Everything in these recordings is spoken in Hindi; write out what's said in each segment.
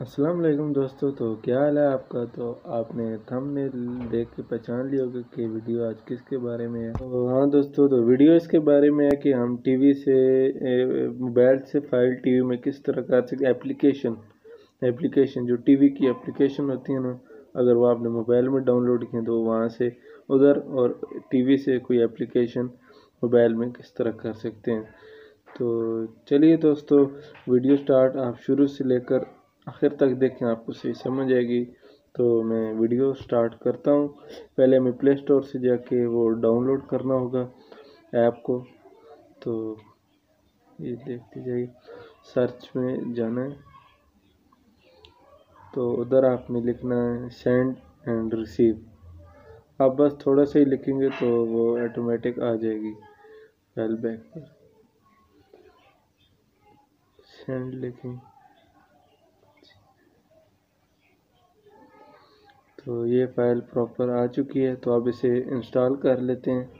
वालेकुम दोस्तों तो क्या हाल है आपका? तो आपने थंबनेल देख के पहचान लिया होगा कि वीडियो आज किसके बारे में है। तो हाँ दोस्तों तो वीडियो इसके बारे में है कि हम टीवी से मोबाइल से फ़ाइल टीवी में किस तरह कर सकते एप्लीकेशन एप्लीकेशन जो टीवी की एप्लीकेशन होती है ना, अगर वो आपने मोबाइल में डाउनलोड किए तो वहाँ से उधर और टीवी से कोई एप्लीकेशन मोबाइल में किस तरह कर सकते हैं। तो चलिए दोस्तों, वीडियो स्टार्ट, आप शुरू से लेकर आखिर तक देखें, आपको सही समझ आएगी। तो मैं वीडियो स्टार्ट करता हूँ। पहले हमें प्ले स्टोर से जाके वो डाउनलोड करना होगा ऐप को। तो ये देखते जाइए, सर्च में जाना है। तो उधर आपने लिखना है सेंड एंड रिसीव आप बस थोड़ा सा ही लिखेंगे तो वो ऑटोमेटिक आ जाएगी फ़ाइल बैक पर। सेंड लिखें। तो ये फ़ाइल प्रॉपर आ चुकी है तो अब इसे इंस्टॉल कर लेते हैं।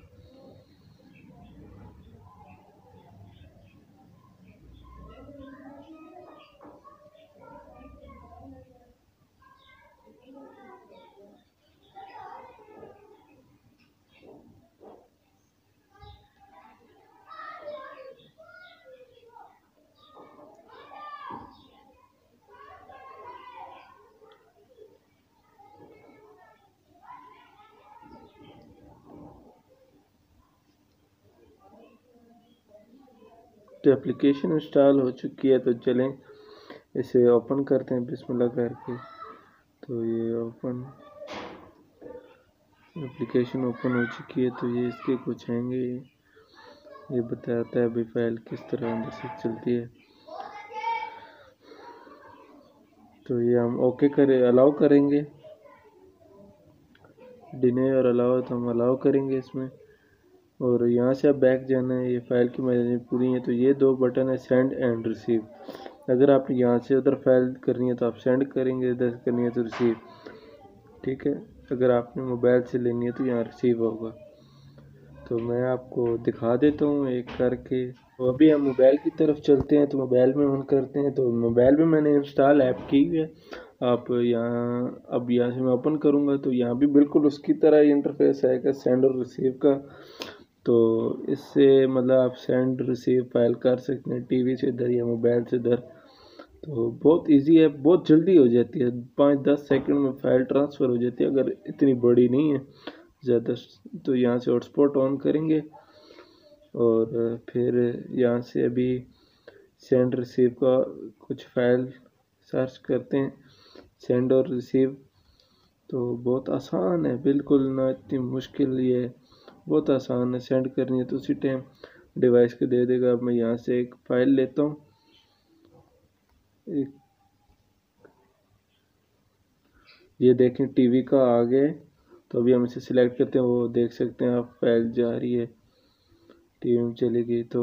तो एप्लीकेशन इंस्टॉल हो चुकी है तो चलें। इसे ओपन करते हैं, बिस्मिल्लाह करके। तो ये ओपन एप्लीकेशन ओपन हो चुकी है तो ये इसके कुछ आएँगे। ये बताता है अभी फ़ाइल किस तरह अंदर से चलती है। तो ये हम ओके करें अलाउ करेंगे। डिने और अलाउ तो हम अलाउ करेंगे इसमें। और यहाँ से आप बैक जाना है, ये फ़ाइल की मैंने पूरी है तो ये दो बटन है सेंड एंड रिसीव अगर आप यहाँ से उधर फ़ाइल करनी है तो आप सेंड करेंगे, इधर करनी है तो रिसीव ठीक है? अगर आपने मोबाइल से लेनी है तो यहाँ रिसीव होगा. तो मैं आपको दिखा देता हूँ एक करके. तो अभी हम मोबाइल की तरफ़ चलते हैं तो मोबाइल में ऑन करते हैं. तो मोबाइल में मैंने इंस्टॉल ऐप की है. आप यहाँ, अब यहाँ से मैं ओपन करूँगा तो यहाँ भी बिल्कुल उसकी तरह इंटरफेस आएगा सेंड और रिसीव का. तो इससे मतलब आप सेंड रिसीव फ़ाइल कर सकते हैं टीवी से इधर या मोबाइल से इधर। तो बहुत इजी है, बहुत जल्दी हो जाती है। पाँच दस सेकंड में फ़ाइल ट्रांसफ़र हो जाती है, अगर इतनी बड़ी नहीं है, ज़्यादा तो यहाँ से हॉटस्पॉट ऑन करेंगे। और फिर यहाँ से अभी सेंड रिसीव का कुछ फ़ाइल सर्च करते हैं। सेंड और रिसीव तो बहुत आसान है, बिल्कुल ना इतनी मुश्किल ये बहुत आसान है सेंड करनी है तो उसी टाइम डिवाइस को दे देगा। अब मैं यहाँ से एक फ़ाइल लेता हूँ। एक ये देखें टीवी का आ गए तो अभी हम इसे सिलेक्ट करते हैं, वो देख सकते हैं आप फ़ाइल जा रही है। टीवी में चली गई तो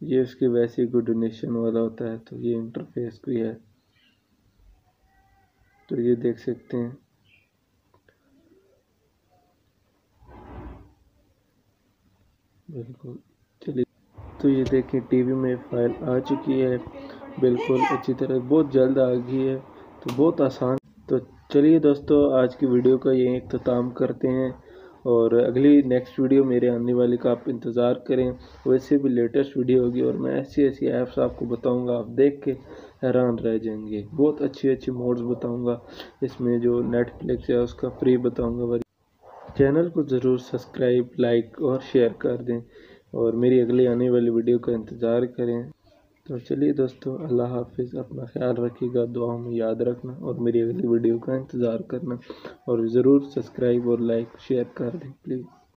ये उसकी वैसे ही डोनेशन वाला होता है तो ये इंटरफेस भी है। तो ये देख सकते हैं। बिल्कुल। चलिए तो ये देखें टीवी में फ़ाइल आ चुकी है। बिल्कुल अच्छी तरह, बहुत जल्द आ गई है तो बहुत आसान। तो चलिए दोस्तों, आज की वीडियो का ये अख्ताम करते हैं और अगली नेक्स्ट वीडियो मेरे आने वाली का आप इंतज़ार करें। वैसे भी लेटेस्ट वीडियो होगी और मैं ऐसी ऐसी ऐप्स आपको बताऊँगा, आप देख के हैरान रह जाएँगे। बहुत अच्छी अच्छी मोड्स बताऊँगा, इसमें जो नेटफ्लिक्स है, उसका फ्री बताऊँगा। चैनल को ज़रूर सब्सक्राइब, लाइक और शेयर कर दें और मेरी अगली आने वाली वीडियो का इंतज़ार करें। तो चलिए दोस्तों, अल्लाह हाफिज़। अपना ख्याल रखिएगा दुआ में याद रखना और मेरी अगली वीडियो का इंतज़ार करना और ज़रूर सब्सक्राइब और लाइक, शेयर कर दें प्लीज़